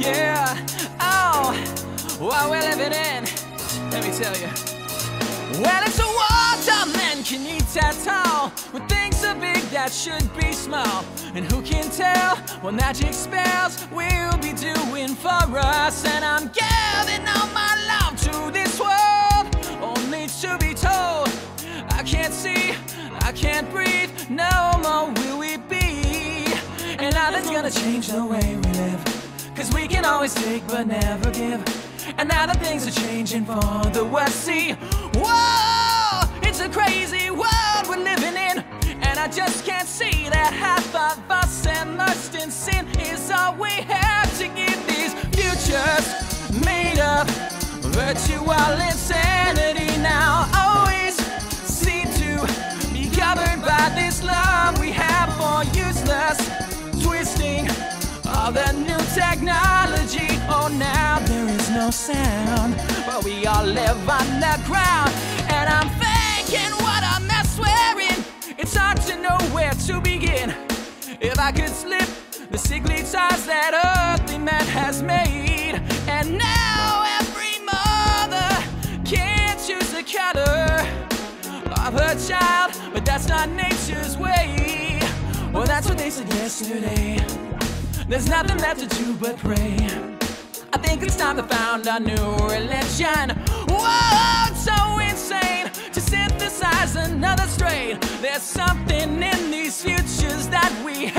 yeah. Oh, what we're living in, let me tell you. Well, it's a war men can eat at all. When things are big that should be small. And who can tell what magic spells we'll be doing for us? And I'm giving all my love to this world, only to be told I can't see, I can't breathe, no more will we be. And nothing's gonna change the way we live. Cause we can always take but never give. And now that things are changing for the worse. See, whoa, it's a crazy world we're living in. And I just can't see that half of us immersed in sin is all we have to give these futures made of virtual insanity sound, but we all live underground. And I'm thinking, what a mess we're in. It's hard to know where to begin. If I could slip the sickly ties that earthly man has made, and now every mother can't choose the color of her child, but that's not nature's way. Well, that's what they said yesterday. There's nothing left to do but pray. I think it's time to found a new religion. Whoa, it's so insane to synthesize another strain. There's something in these futures that we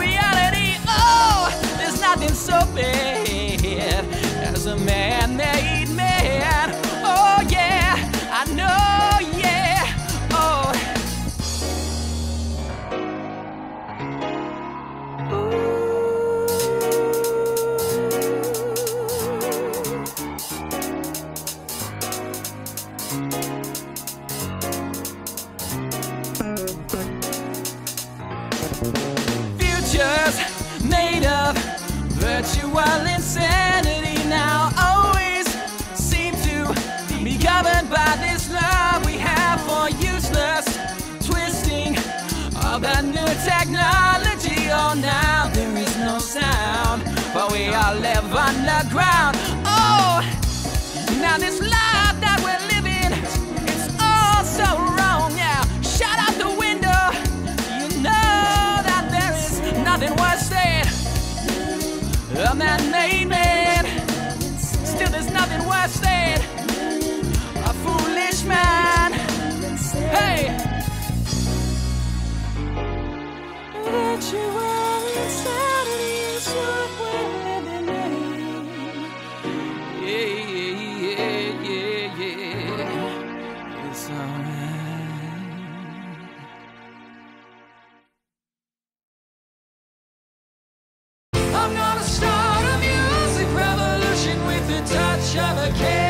reality. Oh, there's nothing so bad as a man-made Futures made of virtual insanity now always seem to be governed by this love we have for useless twisting of that new technology. Oh, now there is no sound, but we all live underground. Oh, now this life a man-made man. Still, there's nothing worse than a foolish man. Hey. Virtual insanity is what we're living in. Yeah, yeah, yeah, yeah, yeah. It's alright. Touch of a cat.